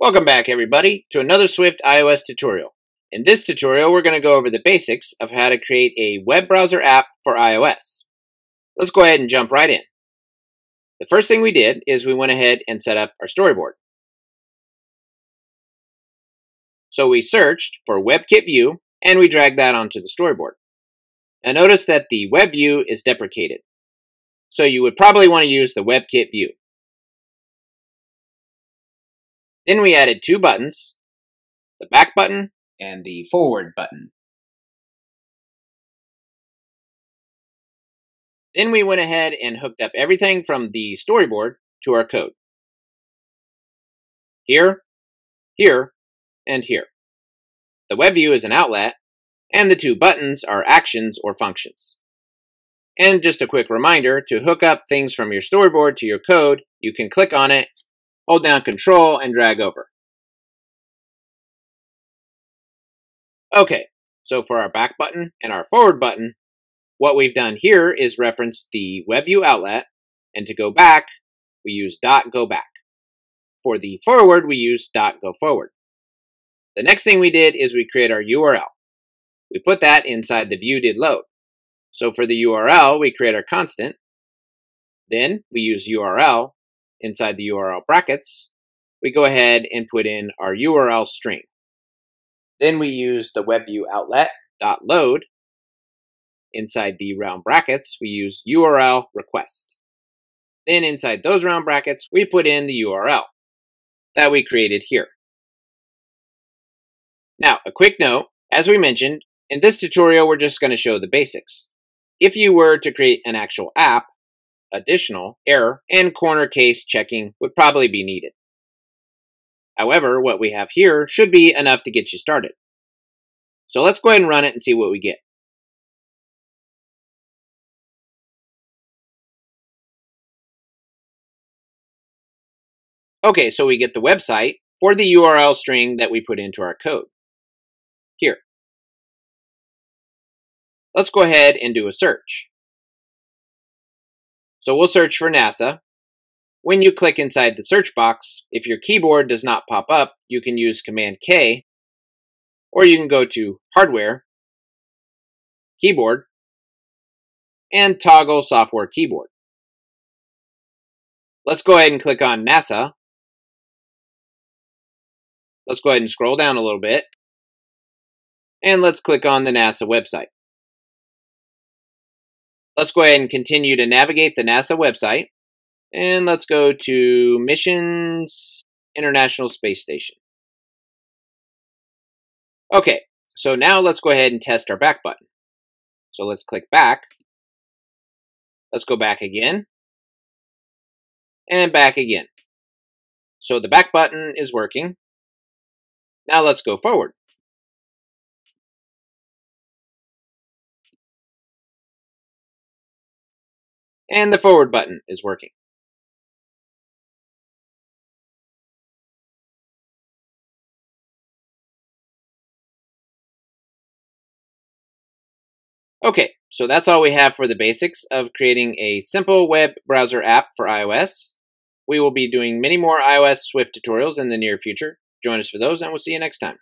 Welcome back everybody to another Swift iOS tutorial. In this tutorial we're going to go over the basics of how to create a web browser app for iOS. Let's go ahead and jump right in. The first thing we did is we went ahead and set up our storyboard. So we searched for WebKit View and we dragged that onto the storyboard. Now notice that the web view is deprecated. So you would probably want to use the WebKit view. Then we added two buttons, the back button and the forward button. Then we went ahead and hooked up everything from the storyboard to our code. Here, here, and here. The web view is an outlet, and the two buttons are actions or functions. And just a quick reminder, to hook up things from your storyboard to your code, you can click on it, hold down control, and drag over. Okay, so for our back button and our forward button, what we've done here is reference the WebView outlet, and to go back, we use dot go back. For the forward, we use dot go forward. The next thing we did is we create our URL. We put that inside the view did load. So for the URL, we create our constant. Then we use URL. Inside the URL brackets, we go ahead and put in our URL string. Then we use the WebView outlet dot load. Inside the round brackets, we use URL request. Then inside those round brackets, we put in the URL that we created here. Now, a quick note, as we mentioned, in this tutorial, we're just going to show the basics. If you were to create an actual app, additional error and corner case checking would probably be needed. However, what we have here should be enough to get you started. So let's go ahead and run it and see what we get. Okay, so we get the website for the URL string that we put into our code. Here. Let's go ahead and do a search. So we'll search for NASA, when you click inside the search box, if your keyboard does not pop up, you can use Command K, or you can go to Hardware, Keyboard, and toggle Software Keyboard. Let's go ahead and click on NASA. Let's go ahead and scroll down a little bit. And let's click on the NASA website. Let's go ahead and continue to navigate the NASA website. And let's go to Missions International Space Station. Okay, so now let's go ahead and test our back button. So let's click back. Let's go back again. And back again. So the back button is working. Now let's go forward. And the forward button is working. Okay, so that's all we have for the basics of creating a simple web browser app for iOS. We will be doing many more iOS Swift tutorials in the near future. Join us for those, and we'll see you next time.